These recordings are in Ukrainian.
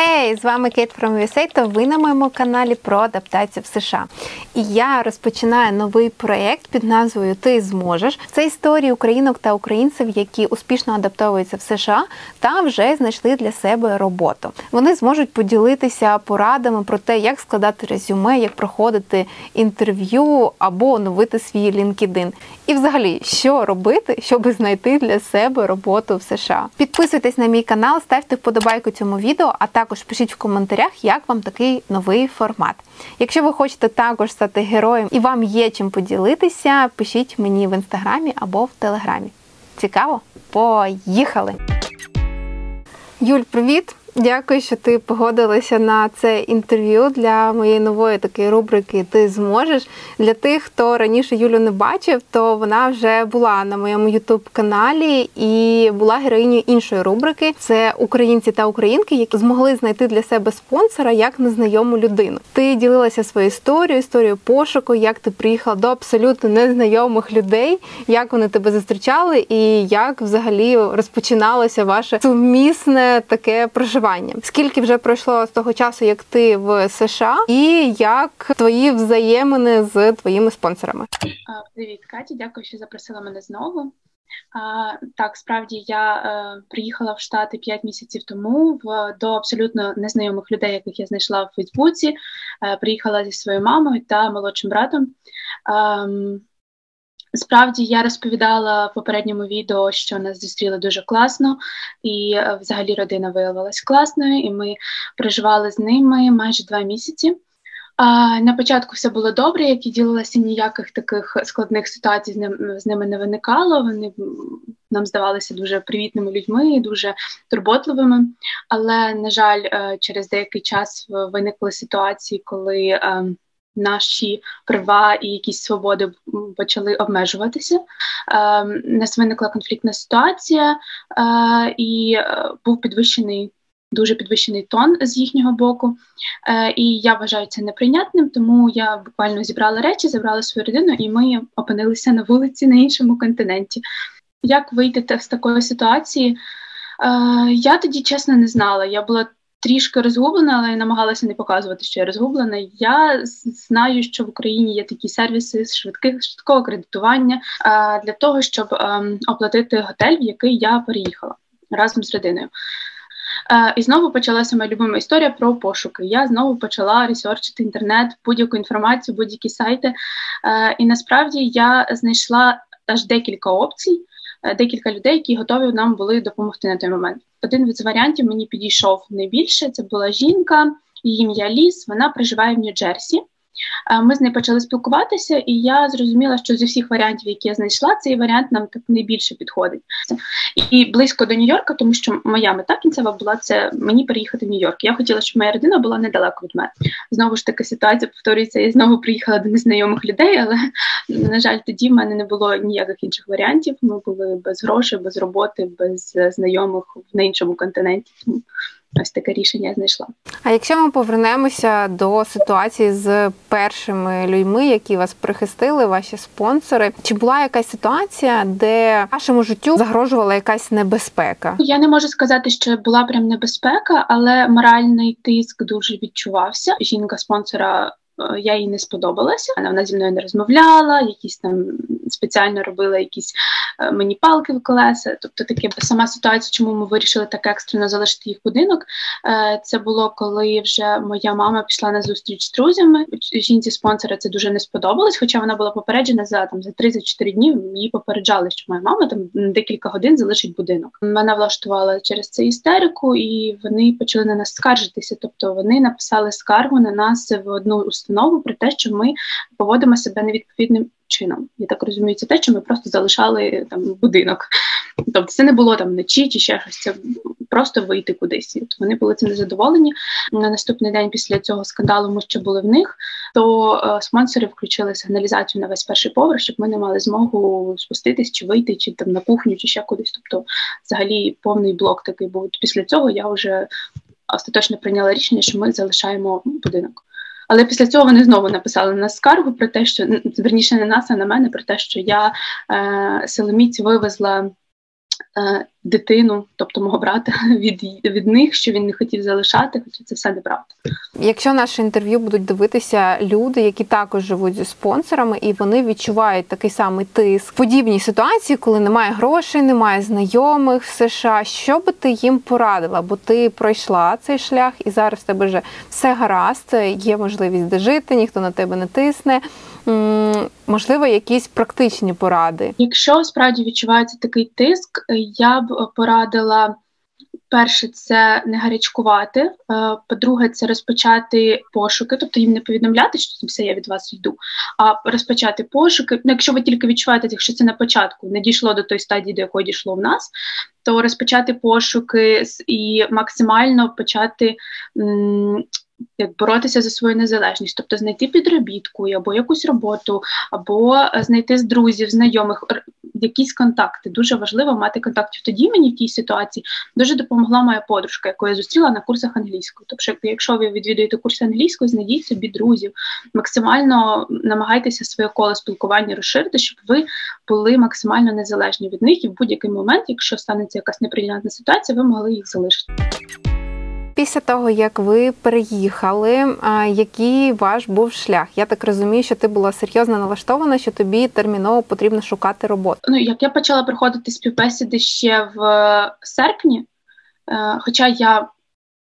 Хей, з вами Кейт from USA, та ви на моєму каналі про адаптацію в США. І я розпочинаю новий проєкт під назвою Ти зможеш. Це історії українок та українців, які успішно адаптовуються в США та вже знайшли для себе роботу. Вони зможуть поділитися порадами про те, як складати резюме, як проходити інтерв'ю або оновити свій LinkedIn. І, взагалі, що робити, щоб знайти для себе роботу в США. Підписуйтесь на мій канал, ставте вподобайку цьому відео, а також пишіть в коментарях, як вам такий новий формат. Якщо ви хочете також стати героєм і вам є чим поділитися, пишіть мені в інстаграмі або в телеграмі. Цікаво? Поїхали! Юль, привіт! Дякую, що ти погодилася на це інтерв'ю для моєї нової такої рубрики Ти зможеш. Для тих, хто раніше Юлю не бачив, то вона вже була на моєму ютуб-каналі і була героїнею іншої рубрики. Це українці та українки, які змогли знайти для себе спонсора як незнайому людину. Ти ділилася своєю історією, історією пошуку, як ти приїхала до абсолютно незнайомих людей, як вони тебе зустрічали, і як взагалі розпочиналося ваше сумісне таке проживання спілкування. Скільки вже пройшло з того часу, як ти в США, і як твої взаємини з твоїми спонсорами? Привіт, Катя, дякую, що запросила мене знову. А, Так, справді я е, приїхала в Штати 5 місяців тому в до абсолютно незнайомих людей, яких я знайшла в Фейсбуці. Е, приїхала зі своєю мамою та молодшим братом. Е, Справді я розповідала в попередньому відео, що нас зустріли дуже класно, і е, взагалі родина виявилась класною, і ми проживали з ними майже два місяці. На початку все було добре, як і ділилася ніяких таких складних ситуацій з ним з ними не виникало. Вони нам здавалися дуже привітними людьми і дуже турботливими. Але, на жаль, е, через деякий час виникли ситуації, коли ем, наші права і якісь свободи почали обмежуватися. Е, нас виникла конфліктна ситуація, е, і е, був підвищений. Дуже підвищений тон з їхнього боку, е, і я вважаю це неприйнятним, тому я буквально зібрала речі, забрала свою родину, і ми опинилися на вулиці на іншому континенті. Як вийти з такої ситуації? Е, я тоді чесно не знала. Я була трішки розгублена, але намагалася не показувати, що я розгублена. Я знаю, що в Україні є такі сервіси з швидких швидкого кредитування для того, щоб ем, оплатити готель, в який я переїхала разом з родиною. Uh, і знову почалася моя любима історія про пошуки. Я знову почала ресерчити інтернет, будь-яку інформацію, будь-які сайти. Uh, і насправді я знайшла аж декілька опцій, декілька людей, які готові нам були допомогти на той момент один з варіантів мені підійшов найбільше. Це була жінка, її ім'я Ліс. Вона проживає в Нью-Джерсі. Ми з нею почали спілкуватися, і я зрозуміла, що зі всіх варіантів, які я знайшла, цей варіант нам так найбільше підходить. І близько до Нью-Йорка, тому що моя мета кінцева була це мені переїхати в Нью-Йорк. Я хотіла, щоб моя родина була недалеко від мене. Знову ж таки, ситуація повторюється. Я знову приїхала до незнайомих людей, але на жаль, тоді в мене не було ніяких інших варіантів. Ми були без грошей, без роботи, без знайомих на іншому континенті. Ось таке рішення знайшла. А якщо ми повернемося до ситуації з першими людьми, які вас прихистили, ваші спонсори, чи була якась ситуація, де вашому життю загрожувала якась небезпека? Я не можу сказати, що була прям небезпека, але моральний тиск дуже відчувався. Жінка спонсора я їй не сподобалася. Вона зі мною не розмовляла, якісь там спеціально робила якісь е, мені палки в колеса. Тобто, таке сама ситуація, чому ми вирішили так екстрено залишити їх будинок. Е, це було коли вже моя мама пішла на зустріч з друзями. Жінці спонсора це дуже не сподобалось, хоча вона була попереджена за там за 34 дні. Її попереджали, що моя мама там декілька годин залишить будинок. Вона влаштувала через це істерику, і вони почали на нас скаржитися. Тобто вони написали скаргу на нас в одну установу про те, що ми поводимо себе невідповідним чином. Я так розумію, це те, що ми просто залишали там будинок. Тобто це не було там вночі чи ще щось, це просто вийти кудись. От Вони були цим незадоволені. На наступний день після цього скандалу ми ще були в них, то е, спонсори включили сигналізацію на весь перший поверх, щоб ми не мали змогу спуститись чи вийти, чи там на кухню, чи ще кудись. Тобто, взагалі, повний блок такий був. Після цього я вже остаточно прийняла рішення, що ми залишаємо будинок. Але після цього вони знову написали на скаргу про те, що зверніше не нас, а на мене, про те, що я е, силоміць вивезла. Дитину, тобто мого брата, від від них, що він не хотів залишати, хоча це все неправда. Якщо наше інтерв'ю будуть дивитися люди, які також живуть зі спонсорами, і вони відчувають такий самий тиск в подібній ситуації, коли немає грошей, немає знайомих в США, що би ти їм порадила? Бо ти пройшла цей шлях, і зараз в тебе вже все гаразд, є можливість де жити, ніхто на тебе не тисне можливо, якісь практичні поради. Якщо справді відчувається такий тиск, я б порадила. Перше, це не гарячкувати. Е, по-друге, це розпочати пошуки, тобто їм не повідомляти, що все я від вас йду, а розпочати пошуки. Ну, Якщо ви тільки відчуваєте, якщо це на початку не дійшло до тої стадії, до якої дійшло в нас, то розпочати пошуки і максимально почати як боротися за свою незалежність, тобто знайти підробітку або якусь роботу, або знайти з друзів, знайомих якісь контакти. Дуже важливо мати контактів. Тоді мені в тій ситуації дуже допомогла моя подружка, яку я зустріла на курсах англійської. Тобто, якщо ви відвідуєте курси англійської, знайдіть собі друзів, максимально намагайтеся своє коло спілкування розширити, щоб ви були максимально незалежні від них, і в будь-який момент, якщо станеться якась неприйнятна ситуація, ви могли їх залишити після того, як ви переїхали, який ваш був шлях? Я так розумію, що ти була серйозно налаштована, що тобі терміново потрібно шукати роботу. Ну як я почала проходити співбесіди ще в е, серпні, е, хоча я.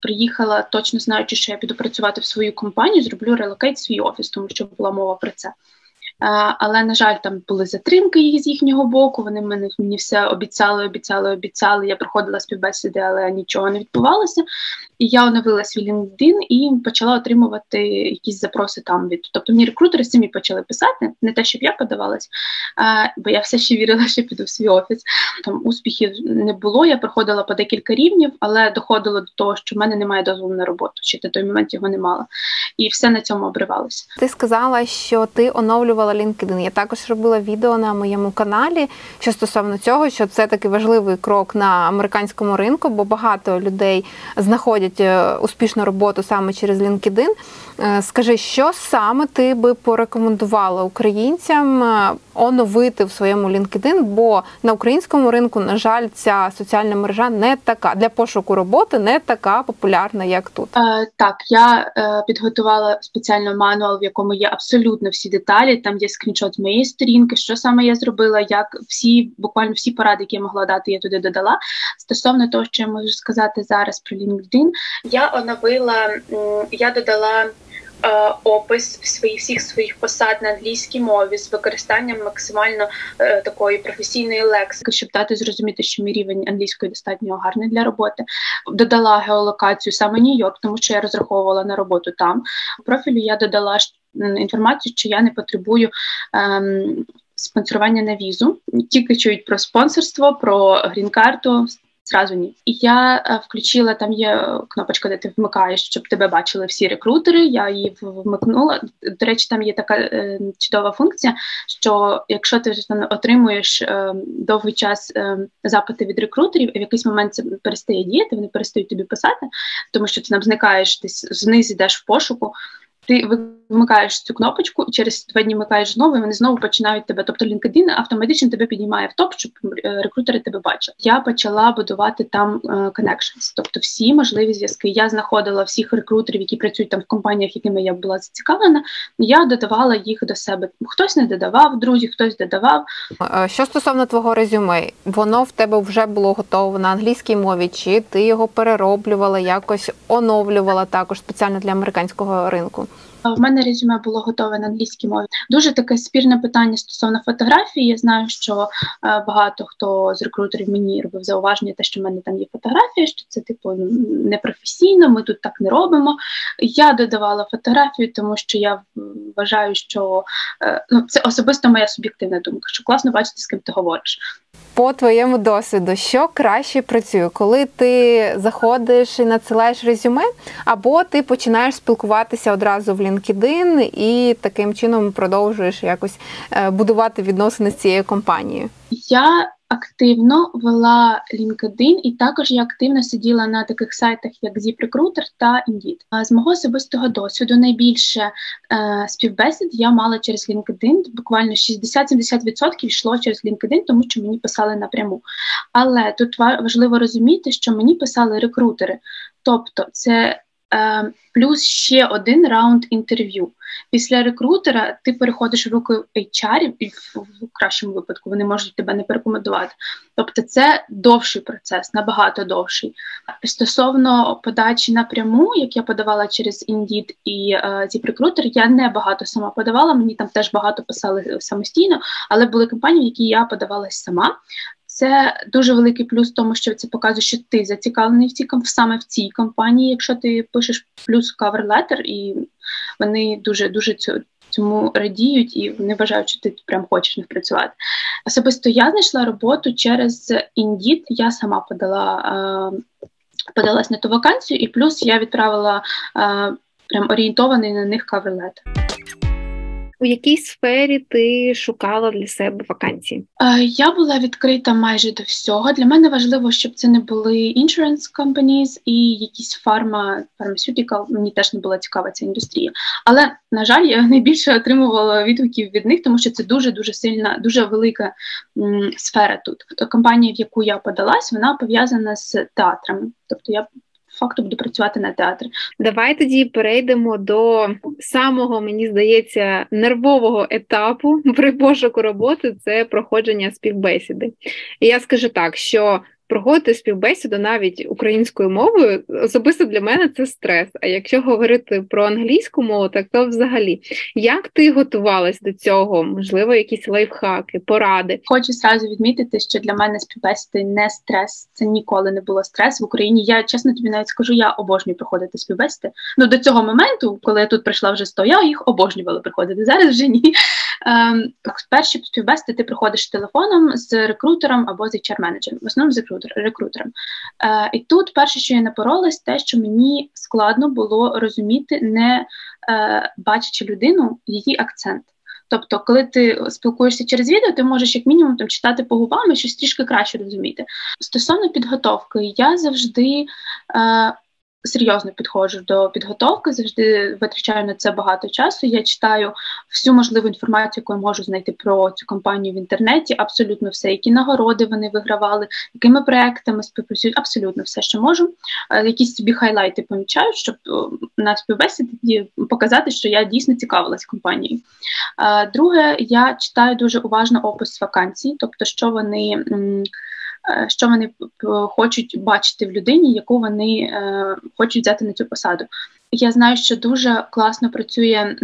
Приїхала, точно знаючи, що я піду працювати в свою компанію, зроблю relocate свій офіс, тому що була мова про це. Але на жаль, там були затримки з їхнього боку. Вони мене мені все обіцяли, обіцяли, обіцяли. Я проходила співбесіди, але нічого не відбувалося. І я оновила свій LinkedIn і почала отримувати якісь запроси там від. Тобто мені рекрутери самі почали писати, не те, щоб я подавалась, бо я все ще вірила, що піду в свій офіс. Там успіхів не було. Я проходила по декілька рівнів, але доходило до того, що в мене немає дозволу на роботу. Ще на той момент його не мала. І все на цьому обривалося. Ти сказала, що ти оновлювала використовувала LinkedIn. Я також робила відео на моєму каналі, що стосовно цього, що це такий важливий крок на американському ринку, бо багато людей знаходять е, успішну роботу саме через LinkedIn. Е, скажи, що саме ти би порекомендувала українцям е, оновити в своєму LinkedIn, бо на українському ринку, на жаль, ця соціальна мережа не така для пошуку роботи, не така популярна, як тут. Е, Так, я е, підготувала спеціально мануал, в якому є абсолютно всі деталі. Там є скріншот моєї сторінки, що саме я зробила, як всі буквально всі поради, які я могла дати, я туди додала. Стосовно того, що я можу сказати зараз про LinkedIn, я оновила, я додала. Е, опис своїх всіх своїх посад на англійській мові з використанням максимально е, такої професійної лексики, щоб дати зрозуміти, що мій рівень англійської достатньо гарний для роботи. Додала геолокацію саме Нью-Йорк, тому що я розраховувала на роботу там. У профілю я додала інформацію, що я не потребую. Ем, Спонсорування на візу тільки чують про спонсорство, про грін-карту, Зразу ні. І я е, включила там є кнопочка, де ти вмикаєш, щоб тебе бачили всі рекрутери. Я її вмикнула. До речі, там є така е, чудова функція, що якщо ти вже отримуєш е, довгий час е, запити від рекрутерів, і в якийсь момент це перестає діяти, вони перестають тобі писати, тому що ти там зникаєш, десь вниз йдеш в пошуку ти вимикаєш цю кнопочку, і через два дні вмикаєш знову, і вони знову починають тебе. Тобто LinkedIn автоматично тебе піднімає в топ, щоб е, рекрутери тебе бачили. Я почала будувати там е, connections, тобто всі можливі зв'язки. Я знаходила всіх рекрутерів, які працюють там в компаніях, якими я була зацікавлена. Я додавала їх до себе. Хтось не додавав, друзі, хтось додавав. Що стосовно твого резюме, воно в тебе вже було готово на англійській мові, чи ти його перероблювала, якось оновлювала також спеціально для американського ринку? В мене резюме було готове на англійській мові. Дуже таке спірне питання стосовно фотографії. Я знаю, що е, багато хто з рекрутерів мені робив зауваження, те, що в мене там є фотографія, що це типу непрофесійно. Ми тут так не робимо. Я додавала фотографію, тому що я вважаю, що е, ну це особисто моя суб'єктивна думка, що класно бачити, з ким ти говориш по твоєму досвіду, що краще працює, коли ти заходиш і надсилаєш резюме, або ти починаєш спілкуватися одразу в LinkedIn і таким чином продовжуєш якось е, будувати відносини з цією компанією? Я активно вела LinkedIn, і також я активно сиділа на таких сайтах, як ZipRecruiter та Indeed. З мого особистого досвіду найбільше е, співбесід я мала через LinkedIn, буквально 60-70% йшло через LinkedIn, тому що мені писали напряму. Але тут важливо розуміти, що мені писали рекрутери, тобто це плюс ще один раунд інтерв'ю. Після рекрутера ти переходиш в руки HR, і в, в кращому випадку вони можуть тебе не порекомендувати. Тобто це довший процес, набагато довший. Стосовно подачі напряму, як я подавала через Indeed і е, ZipRecruiter, я не багато сама подавала, мені там теж багато писали самостійно, але були компанії, в які я подавалась сама. Це дуже великий плюс, тому що це показує, що ти зацікавлений в цій саме в цій компанії, якщо ти пишеш плюс cover letter, і вони дуже дуже цьому радіють і вони вважають, що ти прям хочеш не працювати. Особисто я знайшла роботу через Indeed, Я сама подала е, подалась на ту вакансію, і плюс я відправила е, прям орієнтований на них cover letter. У якій сфері ти шукала для себе вакансії? Е, я була відкрита майже до всього. Для мене важливо, щоб це не були insurance companies і якісь фарма, pharmaceutical. Мені теж не була цікава ця індустрія. Але на жаль, я найбільше отримувала відгуків від них, тому що це дуже дуже сильна, дуже велика м, сфера тут. Компанія, в яку я подалась, вона пов'язана з театрами. Тобто я факту буду працювати на театр. Давай тоді перейдемо до самого, мені здається, нервового етапу при пошуку роботи це проходження співбесіди. І я скажу так, що проходити співбесіду навіть українською мовою особисто для мене це стрес. А якщо говорити про англійську мову, так то взагалі як ти готувалась до цього? Можливо, якісь лайфхаки, поради? Хочу зразу відмітити, що для мене співбесіди не стрес. Це ніколи не було стрес в Україні. Я чесно тобі навіть скажу, я обожнюю проходити співбесіди. Ну до цього моменту, коли я тут прийшла вже 100, я їх обожнювала приходити. Зараз вже ні. Ем, перші співбесіди ти приходиш телефоном з рекрутером або з HR-менеджером. В основному з рекрутером. Е, І тут перше, що я напоролась, те, що мені складно було розуміти, не е, бачачи людину, її акцент. Тобто, коли ти спілкуєшся через відео, ти можеш як мінімум там читати по губам і щось трішки краще розуміти. Стосовно підготовки, я завжди е, серйозно підходжу до підготовки, завжди витрачаю на це багато часу. Я читаю всю можливу інформацію, яку я можу знайти про цю компанію в інтернеті. Абсолютно все, які нагороди вони вигравали, якими проектами співпрацюють, абсолютно все, що можу. Е, якісь собі хайлайти помічаю, щоб на співбесіді показати, що я дійсно цікавилась компанією. Е, друге, я читаю дуже уважно опис вакансій, тобто, що вони. Е, що вони хочуть бачити в людині, яку вони е, хочуть взяти на цю посаду. Я знаю, що дуже класно працює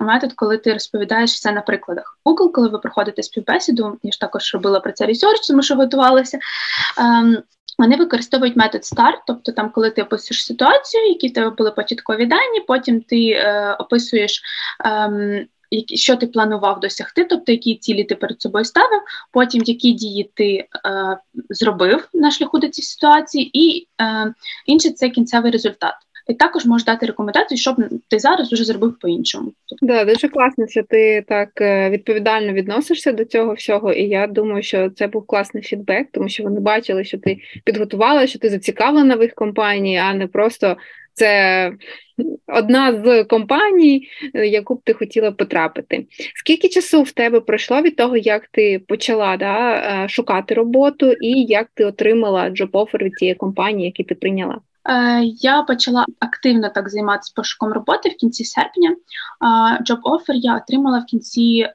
метод, коли ти розповідаєш все на прикладах. Google, коли ви проходите співбесіду, я ж також робила про це research, тому що готувалася. Ем, вони використовують метод STAR, тобто там, коли ти описуєш ситуацію, які в тебе були початкові дані, потім ти е, описуєш. Е, що ти планував досягти, тобто які цілі ти перед собою ставив, потім які дії ти е, зробив на шляху до цієї ситуації, і е, інше це кінцевий результат. І також можеш дати рекомендації, щоб ти зараз вже зробив по-іншому. Да, дуже класно, що ти так е, відповідально відносишся до цього всього. І я думаю, що це був класний фідбек, тому що вони бачили, що ти підготувала, що ти зацікавлена в їх компанії, а не просто це одна з компаній, е, яку б ти хотіла потрапити. Скільки часу в тебе пройшло від того, як ти почала да, е, шукати роботу, і як ти отримала джоб-офер від тієї компанії, яку ти прийняла? Е, я почала активно так займатися пошуком роботи в кінці серпня. Джоб-офер я отримала в кінці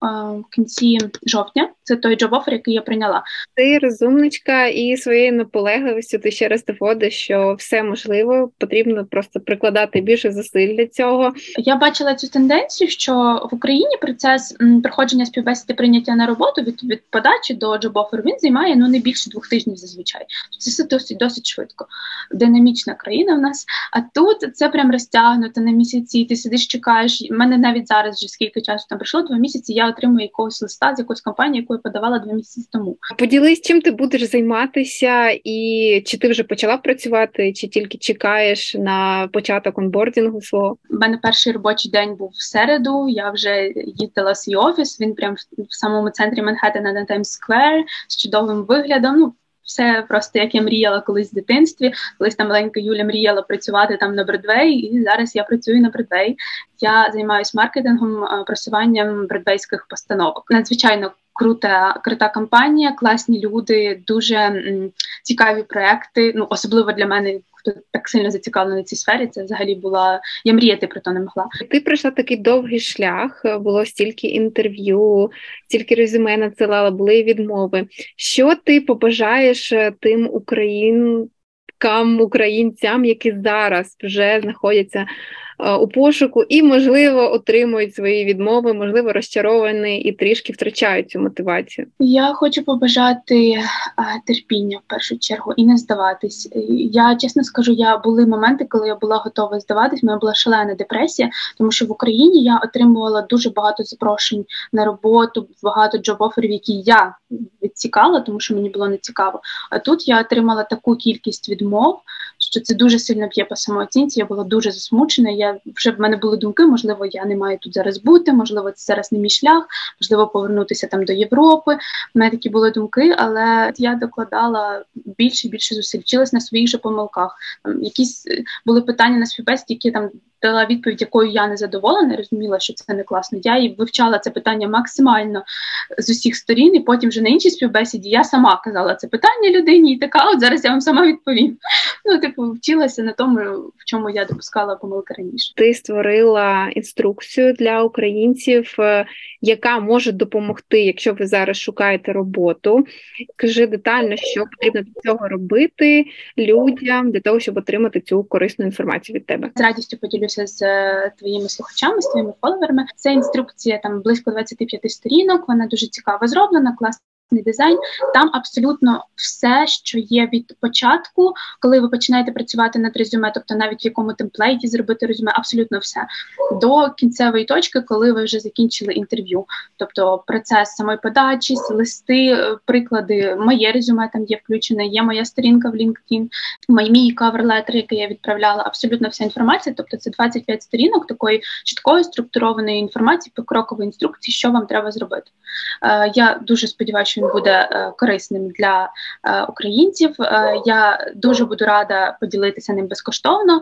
в кінці жовтня. Це той джоб-офер, який я прийняла. Ти розумничка і своєю наполегливістю ти ще раз доводиш, що все можливо, потрібно просто прикладати більше зусиль для цього. Я бачила цю тенденцію, що в Україні процес проходження співбесіди прийняття на роботу від від подачі до джоб-оферу, він займає ну не більше двох тижнів зазвичай. Це все досить досить швидко. Динамічна країна в нас. А тут це прям розтягнуто на місяці. Ти сидиш, чекаєш. У мене навіть зараз вже скільки часу там пройшло, два місяці. Я я отримую якогось листа з якоїсь компанії, яку я подавала два місяці тому. Поділись, чим ти будеш займатися, і чи ти вже почала працювати, чи тільки чекаєш на початок онбордінгу свого? У мене перший робочий день був в середу. Я вже їздила в свій офіс. Він прям в самому центрі Манхеттена на Таймс-сквер з чудовим виглядом. Ну все просто як я мріяла колись в дитинстві. Колись там маленька Юля мріяла працювати там на Бродвей, і зараз я працюю на Бродвей. Я займаюся маркетингом, е, просуванням бродвейських постановок. Надзвичайно крута, крута компанія, класні люди, дуже м, цікаві проекти. Ну особливо для мене, хто так сильно зацікавлений в цій сфері. Це взагалі була я мріяти про то не могла. Ти пройшла такий довгий шлях, було стільки інтерв'ю, стільки резюме надсилала, були відмови. Що ти побажаєш е, тим українкам, українцям, які зараз вже знаходяться? Е, у пошуку і, можливо, отримують свої відмови, можливо, розчаровані і трішки втрачають цю мотивацію. Я хочу побажати терпіння в першу чергу і не здаватись. Я чесно скажу, я були моменти, коли я була готова здаватись. У була шалена депресія, тому що в Україні я отримувала дуже багато запрошень на роботу, багато джоб-оферів, які я відсікала, тому що мені було не цікаво. А тут я отримала таку кількість відмов, що це дуже сильно б'є по самооцінці. Я була дуже засмучена. Я вже в мене були думки, можливо, я не маю тут зараз бути, можливо, це зараз не мій шлях, можливо, повернутися там до Європи. У мене такі були думки, але я докладала більше і більше зусиль, вчилась на своїх же помилках. Там якісь е, були питання на співбесіді, які там дала відповідь, якою я не задоволена, розуміла, що це не класно. Я і вивчала це питання максимально з усіх сторін, і потім вже на іншій співбесіді я сама казала це питання людині, і така, от зараз я вам сама відповім. Ну, типу, вчилася на тому, в чому я допускала помилки раніше. Ти створила інструкцію для українців, е, яка може допомогти, якщо ви зараз шукаєте роботу. Кажи детально, що потрібно для цього робити людям для того, щоб отримати цю корисну інформацію від тебе. З радістю поділюся з е, твоїми слухачами, з твоїми фоловерами. Це інструкція там близько 25 сторінок. Вона дуже цікаво зроблена, класна дизайн, там абсолютно все, що є від початку, коли ви починаєте працювати над резюме, тобто навіть в якому темплейті зробити резюме, абсолютно все до кінцевої точки, коли ви вже закінчили інтерв'ю. Тобто процес самої подачі, листи, приклади, моє резюме там є включене, є моя сторінка в LinkedIn, мій каверлетер, який я відправляла, абсолютно вся інформація. Тобто це 25 сторінок такої чіткої структурованої інформації, покрокової інструкції, що вам треба зробити. Е, Я дуже сподіваюся, що він буде е, корисним для е, українців. Е, я дуже буду рада поділитися ним безкоштовно.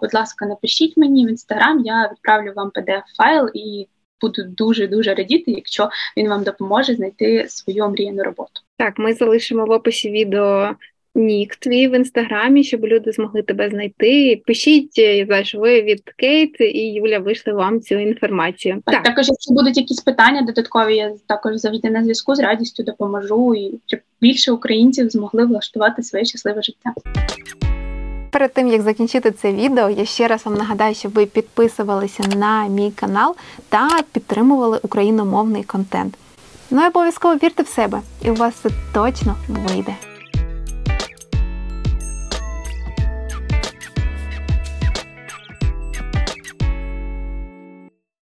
Будь ласка, напишіть мені в інстаграм, я відправлю вам pdf файл і буду дуже дуже радіти, якщо він вам допоможе знайти свою омріяну роботу. Так, ми залишимо в описі відео нік твій в інстаграмі, щоб люди змогли тебе знайти. Пишіть, я знаю, що ви від Кейт і Юля вийшли вам цю інформацію. Так, також, якщо будуть якісь питання додаткові, я також завжди на зв'язку з радістю допоможу і щоб більше українців змогли влаштувати своє щасливе життя. Перед тим як закінчити це відео, я ще раз вам нагадаю, щоб ви підписувалися на мій канал та підтримували україномовний контент. Ну і обов'язково вірте в себе, і у вас це точно вийде.